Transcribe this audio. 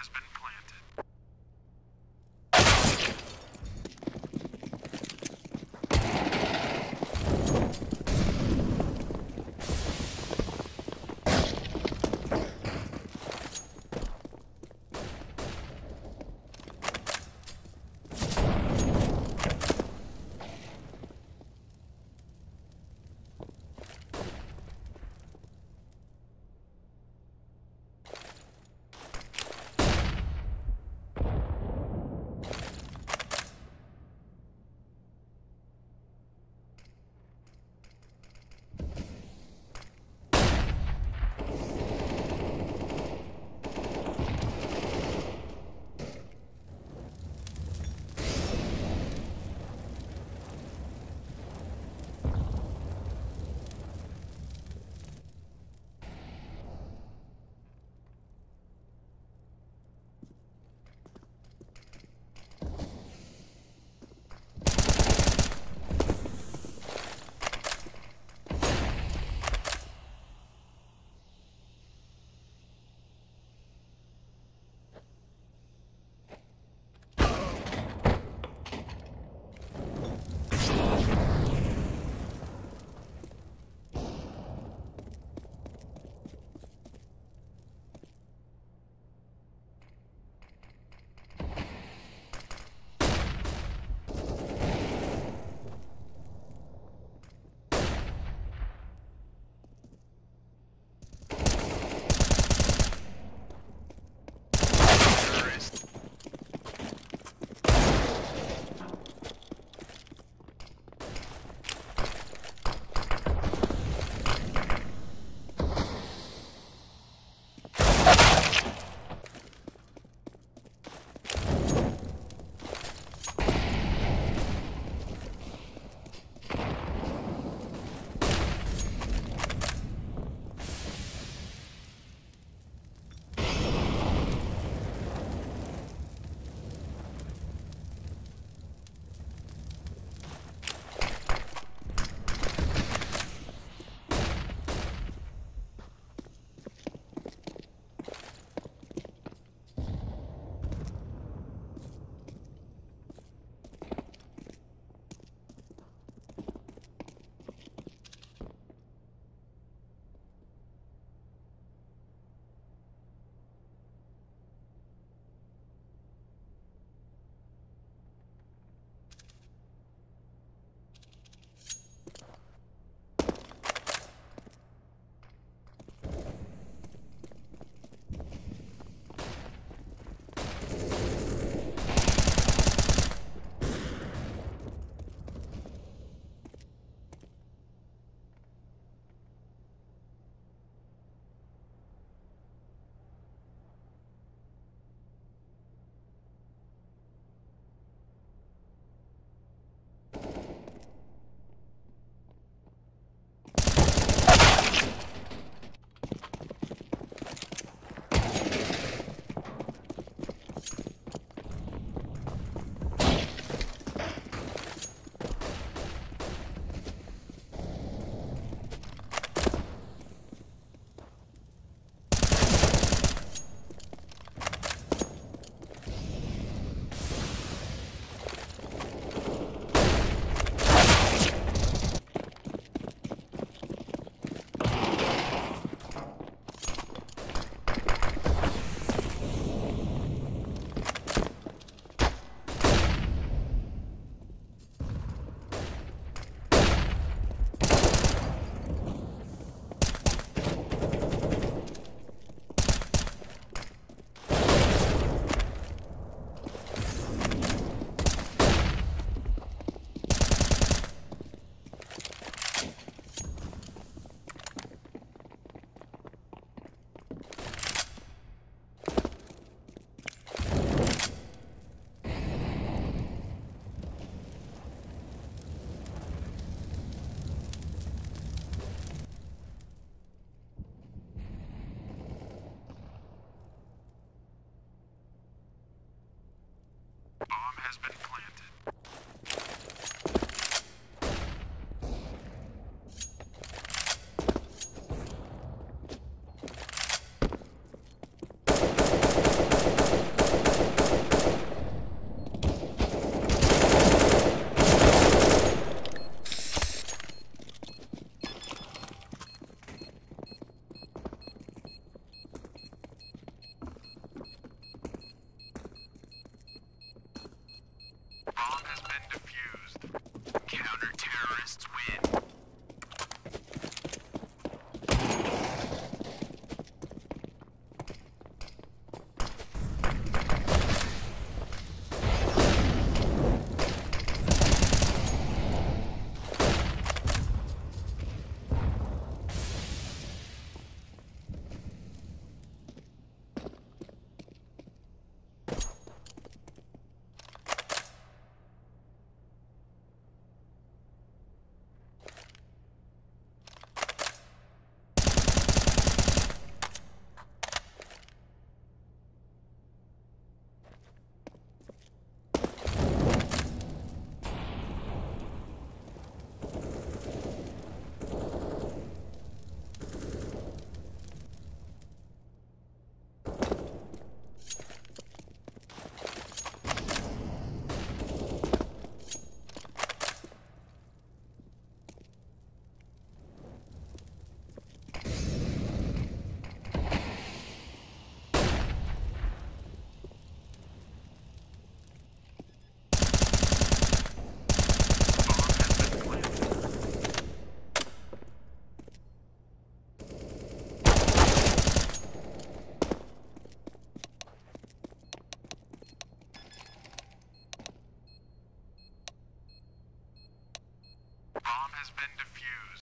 has been planted.